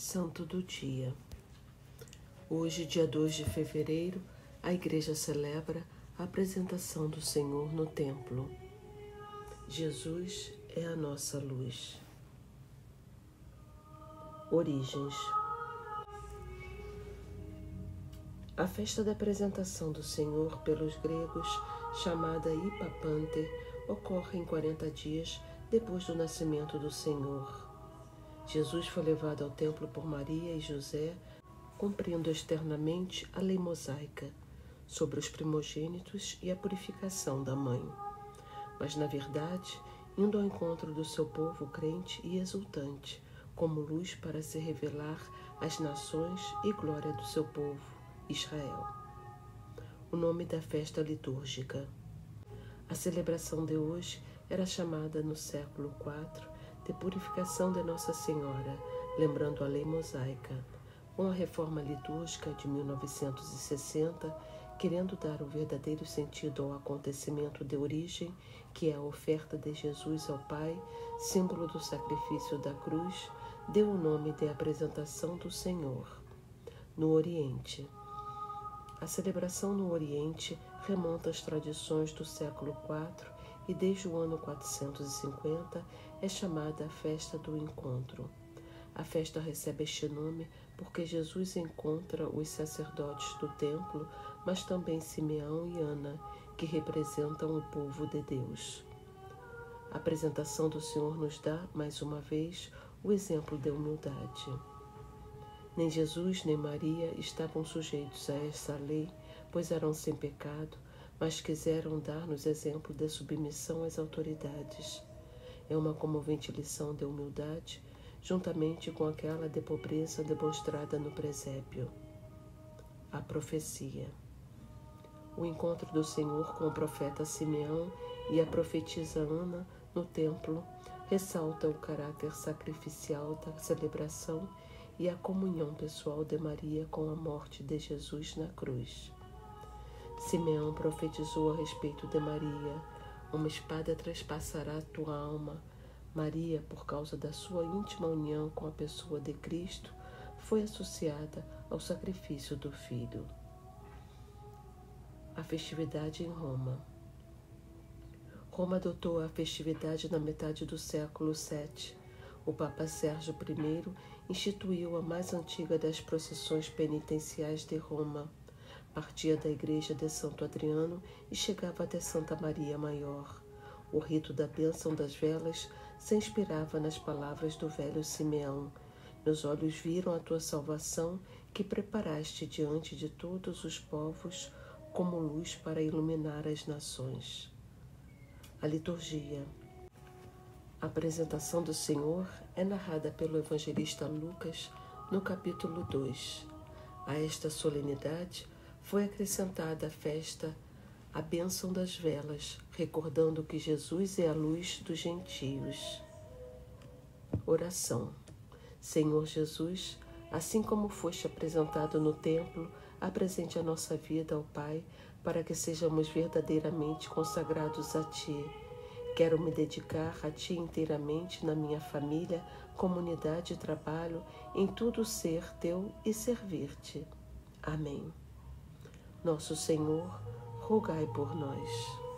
Santo do Dia. Hoje, dia 2 de fevereiro, a Igreja celebra a apresentação do Senhor no templo. Jesus é a nossa luz. Origens. A festa da apresentação do Senhor pelos gregos, chamada Ipapanter, ocorre em 40 dias depois do nascimento do Senhor. Jesus foi levado ao templo por Maria e José, cumprindo externamente a lei mosaica sobre os primogênitos e a purificação da mãe. Mas, na verdade, indo ao encontro do seu povo crente e exultante, como luz para se revelar às nações e glória do seu povo, Israel. O nome da festa litúrgica. A celebração de hoje era chamada no século IV de purificação de Nossa Senhora, lembrando a lei mosaica. Com a reforma litúrgica de 1960, querendo dar o verdadeiro sentido ao acontecimento de origem, que é a oferta de Jesus ao Pai, símbolo do sacrifício da cruz, deu o nome de apresentação do Senhor. No Oriente. A celebração no Oriente remonta às tradições do século IV e desde o ano 450 é chamada a Festa do Encontro. A festa recebe este nome porque Jesus encontra os sacerdotes do templo, mas também Simeão e Ana, que representam o povo de Deus. A apresentação do Senhor nos dá, mais uma vez, o exemplo de humildade. Nem Jesus nem Maria estavam sujeitos a essa lei, pois eram sem pecado, mas quiseram dar-nos exemplo de submissão às autoridades. É uma comovente lição de humildade, juntamente com aquela de pobreza demonstrada no presépio. A profecia. O encontro do Senhor com o profeta Simeão e a profetisa Ana no templo ressalta o caráter sacrificial da celebração e a comunhão pessoal de Maria com a morte de Jesus na cruz. Simeão profetizou a respeito de Maria: Uma espada traspassará a tua alma. Maria, por causa da sua íntima união com a pessoa de Cristo, foi associada ao sacrifício do Filho. A festividade em Roma. Roma adotou a festividade na metade do século VII. O Papa Sérgio I instituiu a mais antiga das procissões penitenciais de Roma Partia da igreja de Santo Adriano e chegava até Santa Maria Maior. O rito da bênção das velas se inspirava nas palavras do velho Simeão. Meus olhos viram a tua salvação que preparaste diante de todos os povos como luz para iluminar as nações. A liturgia. A apresentação do Senhor é narrada pelo evangelista Lucas no capítulo 2. A esta solenidade, foi acrescentada à festa a bênção das velas, recordando que Jesus é a luz dos gentios. Oração. Senhor Jesus, assim como foste apresentado no templo, apresente a nossa vida ao Pai, para que sejamos verdadeiramente consagrados a Ti. Quero me dedicar a Ti inteiramente na minha família, comunidade e trabalho, em tudo ser Teu e servir-te. Amém. Nosso Senhor, rogai por nós.